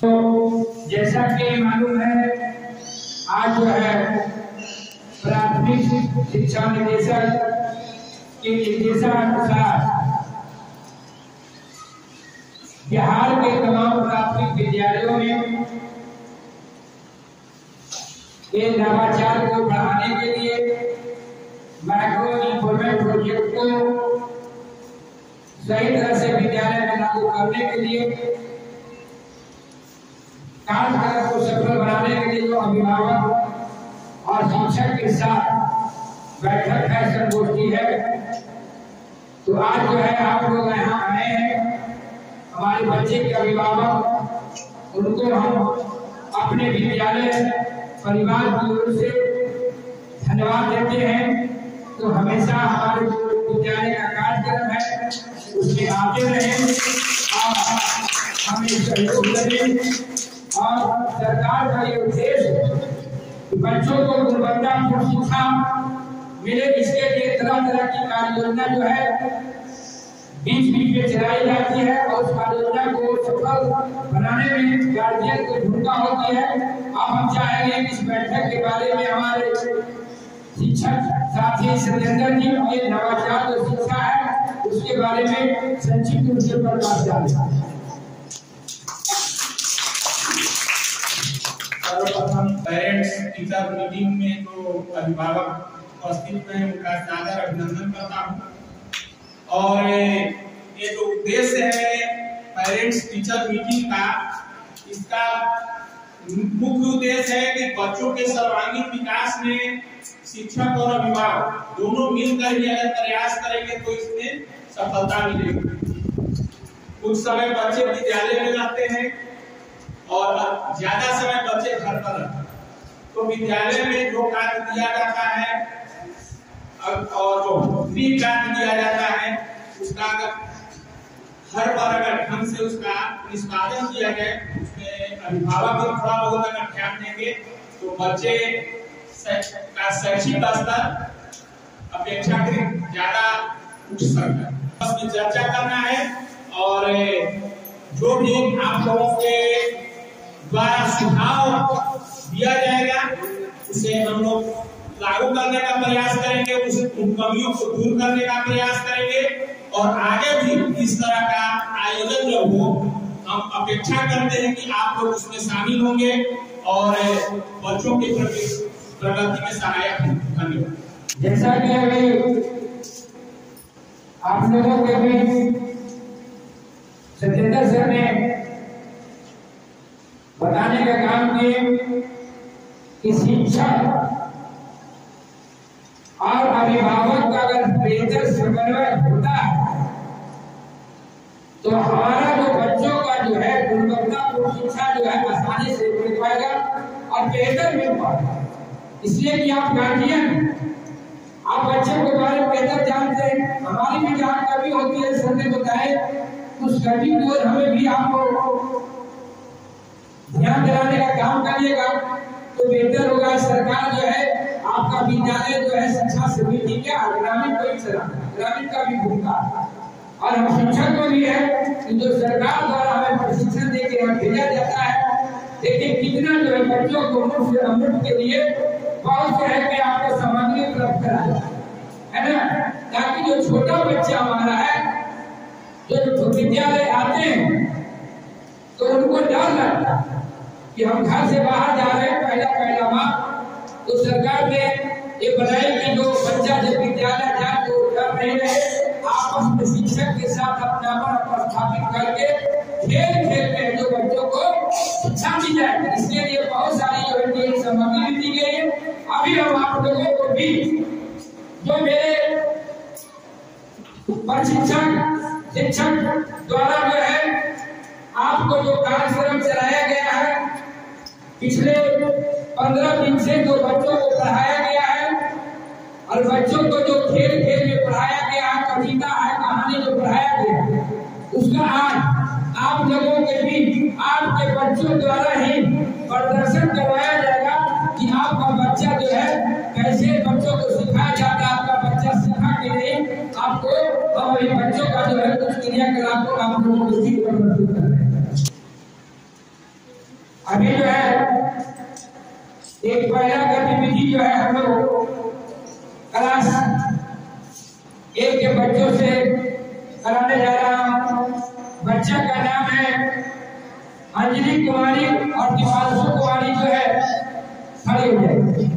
तो जैसा कि मालूम है, आज जो है, प्राथमिक शिक्षा निदेशक के निर्देशानुसार बिहार के तमाम प्राथमिक विद्यालयों में ये नवाचार को बढ़ाने के लिए माइक्रो इन्फॉर्मेट प्रोजेक्ट को सही तरह से विद्यालय में लागू करने के लिए कार्यक्रम को सफल बनाने के लिए जो अभिभावक और शिक्षक के साथ बैठक है, संगोष्ठी है। तो आज जो है आप लोग यहाँ आए हैं। हमारे बच्चे के अभिभावक, उनको हम अपने विद्यालय परिवार की ओर से धन्यवाद देते हैं। तो हमेशा हमारे जो विद्यालय का कार्यक्रम है, उसमें आते रहें। और हमें सहयोग करें। और सरकार का ये उद्देश्य बच्चों को गुणवत्तापूर्ण शिक्षा मिले, इसके लिए तरह तरह की कार्य योजना जो है, बीच बीच में चलाई जाती है और उस कार्य योजना को सफल बनाने में गार्जियन की भूमिका होती है। अब हम चाहेंगे कि इस बैठक के बारे में हमारे शिक्षक साथी सत्येंद्र जी, ये नवाचार जो शिक्षा है, उसके बारे में संक्षिप्त रूप से प्रकाश डालें। पेरेंट्स टीचर मीटिंग में जो अभिभावक उपस्थित हैं, उनका सादर अभिनंदन करता हूँ। और ये जो उद्देश्य है पेरेंट्स टीचर मीटिंग का, इसका मुख्य उद्देश्य है कि बच्चों के सर्वांगीण विकास में शिक्षक और अभिभावक दोनों मिलकर ही अगर प्रयास करेंगे तो इसमें सफलता मिलेगी। कुछ समय बच्चे विद्यालय में रहते हैं और ज़्यादा समय बच्चे घर पर रहते तो विद्यालय में जो कार्य दिया जाता है और जो फ्री कार्य दिया जाता है, उसका अगर हर बार अगर ढंग से उसका निष्पादन किया जाए, उसमें अभिभावक भी थोड़ा बहुत अगर ध्यान देंगे तो बच्चे का शैक्षिक स्तर अपेक्षाकृत ज़्यादा उठ सकता है बस चर्चा करना है, और, जो भी आप लोगों के द्वारा सुझाव दिया जाएगा उसे हम लोग लागू करने का प्रयास करेंगे, उस कमियों को दूर करने का प्रयास करेंगे और आगे भी इस तरह का आयोजन जो हो, हम अपेक्षा करते हैं कि आप लोग उसमें शामिल होंगे और बच्चों की प्रगति में सहायक धन्यवाद। जैसा कि अभी आप लोगों के बीच सत्येंद्र सर ने बताने का काम किए कि शिक्षक और अभिभावक का अगर बेहतर समन्वय होता है तो हमारा जो बच्चों का जो है गुणवत्तापूर्ण शिक्षा जो है, आसानी से मिल पाएगा और बेहतर मिल पाएगा। इसलिए कि आप गार्जियन आप बच्चे के बारे में बेहतर जानते हैं, हमारी भी जानकारी होती है, सर ने बताए उस कटिंग को हमें भी आपको ध्यान दिलाने का काम करिएगा तो बेहतर होगा। सरकार जो है आपका विद्यालय जो है शिक्षा समिति के ग्रामीण परिसर ग्रामीण का भी भूमिका और हम शिक्षक को भी है कि जो सरकार द्वारा हमें प्रशिक्षण देके हमें भेजा जाता है देखिए कितना जो है बच्चों को मुफ़्त से अमृत के लिए बहुत से है कि आपको सामग्री उपलब्ध कराया है ना? ताकि जो छोटा बच्चा हमारा है, जो विद्यालय आते हैं तो उनको डर लगता है कि हम घर से बाहर जा रहे हैं पहला पहला माह तो सरकार ने ये बनाई कि जो बच्चा जब विद्यालय जाए तो डर नहीं रहे आपस में शिक्षक के साथ अपनापन स्थापित करके खेल खेल में जो बच्चों को शिक्षा दी जाए। इसके लिए बहुत सारी जो है सामग्री दी गई है। अभी हम आप लोगों को भी जो मेरे प्रशिक्षक, शिक्षक द्वारा जो है, आपको जो कार्यक्रम चलाया गया है, पिछले पंद्रह दिन से जो बच्चों को पढ़ाया गया है और बच्चों को जो खेल खेल में पढ़ाया गया है, कविता है, कहानी जो पढ़ाया गया उसका आज आप लोगों के बीच, आपके बच्चों द्वारा बच्चों से कराने जा रहा हूँ। बच्चा का नाम है अंजलि कुमारी और दीपांशु कुमारी जो है, खड़ी हो जाए।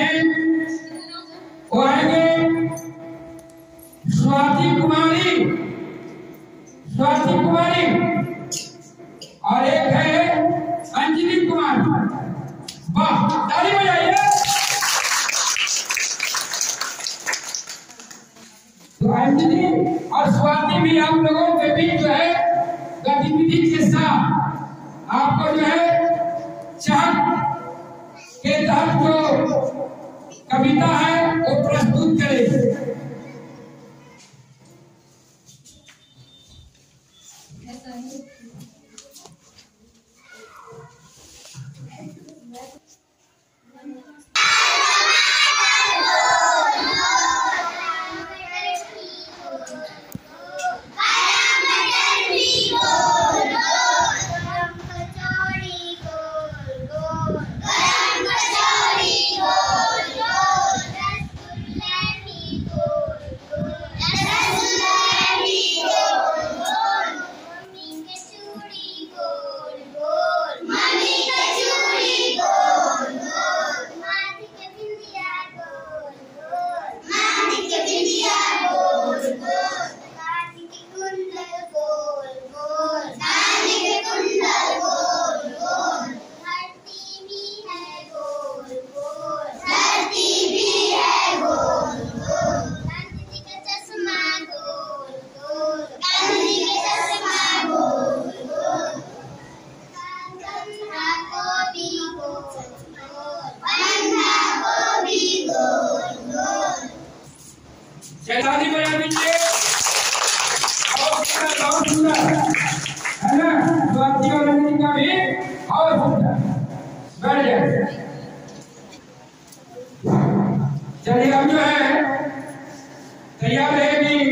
हैं वो आएँगे स्वाति कुमारी स्वाति कुमारी। और एक है अंजलि कुमार। वाह, ताली बजाइए। तो अंजलि और स्वाति भी आप लोगों के बीच जो है गतिविधि के साथ आपको जो है चार के तहत जो कविता है ताली बजा दीजिए बहुत सुंदर है। ना? और का भी और सुंदर बैठ जाए। चलिए, अब जो है, तैयार रहेगी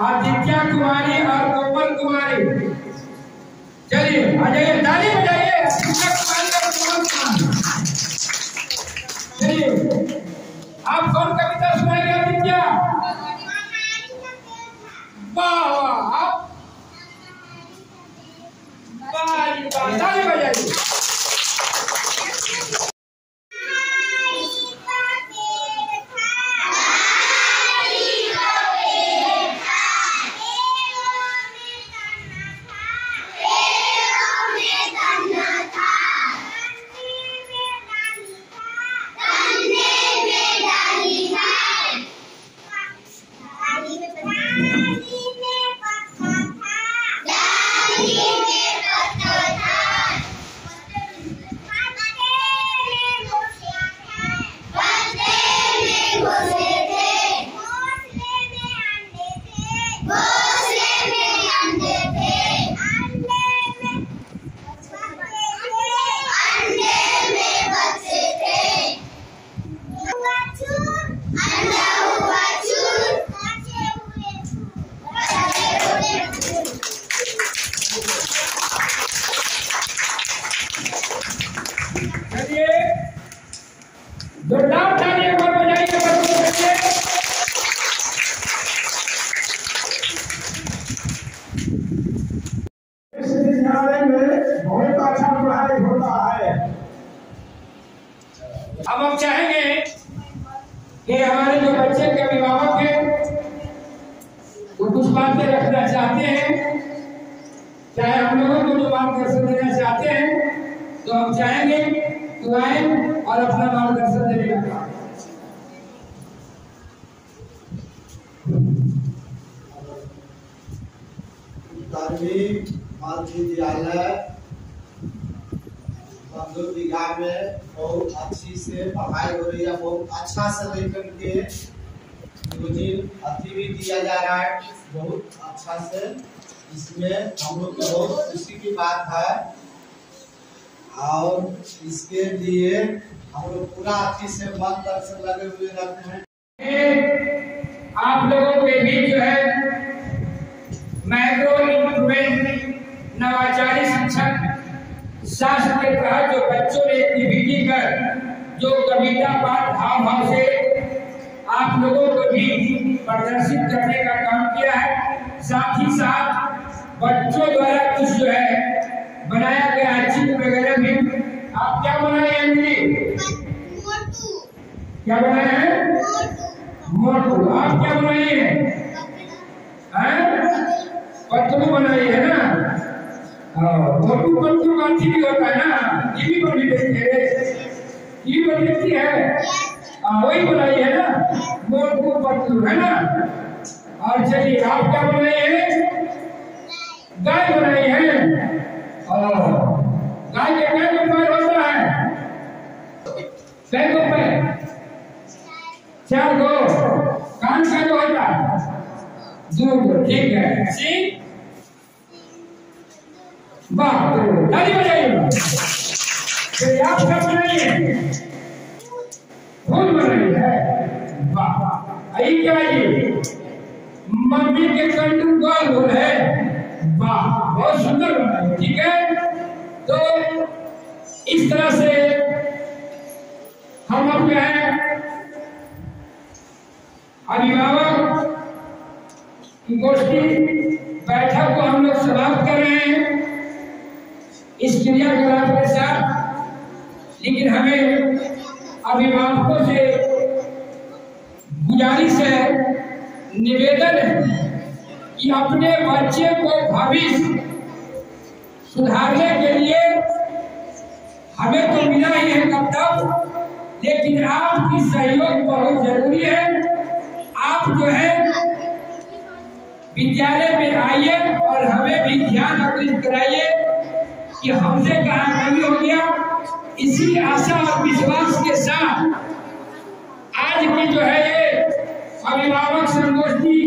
आदित्य कुमारी और कोमल कुमारी। चलिए, आ आए और अपना मार्गदर्शन देने का काम बीघा में बहुत अच्छी से पढ़ाई हो रही है। बहुत अच्छा से लेकर के अति भी दिया जा रहा है। बहुत अच्छा से इसमें हम लोग बहुत खुशी की बात है। और इसके लिए हम लोग पूरा अच्छी से मन तक से लगे हुए रहते हैं। आप लोगों के बीच जो है माइक्रो इन्फ्लुएंस नवाचारी शिक्षक, शास्त्र के तहत जो बच्चों ने एक्टिविटी कर, जो कविता पाठ भाव भाव से आप लोगों को भी प्रदर्शित करने का काम किया है। साथ ही साथ बच्चों द्वारा कुछ जो है बनाया आप क्या बनाए हैं मोटू क्या बनाए हैं? मोटू आप क्या बनाई है? हैं? पतलू बनाई है ना? हाँ, मोटू पतलू का भी होता है ना? पर भी देखते हैं। पर देखती है? हाँ, वही बनाई है ना? मोटू पतलू है ना? और चलिए आप क्या बनाई है? गाय बनाई है। और गाय के क्या है को पैर चार गो कान का जो होता है दो गो ठीक है सिंह वाह तो ताली बजाइए फिर आप बनाइए फूल बनाई है वाह आई क्या ये मम्मी के कंटू गोल गोल है वाह बहुत सुंदर बनाई ठीक है तो इस तरह से अभिभावक गोष्ठी बैठक को हम लोग समाप्त कर रहे हैं। इस क्रियाकलाप के साथ, लेकिन हमें अभिभावकों से गुजारिश है, निवेदन है कि अपने बच्चे को भविष्य सुधारने के लिए हमें तो मिला ही है कर्तव्य लेकिन आपकी सहयोग बहुत ज़रूरी है। आप जो है, विद्यालय में आइए और हमें भी ध्यान अर्पित कराइए कि हमसे कहा कमी हो गया। इसी आशा और विश्वास के साथ आज की जो है ये अभिभावक संगोष्ठी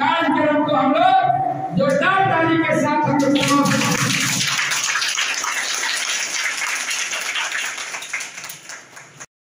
कार्यक्रम को हम लोग जोरदार के साथ हम लोग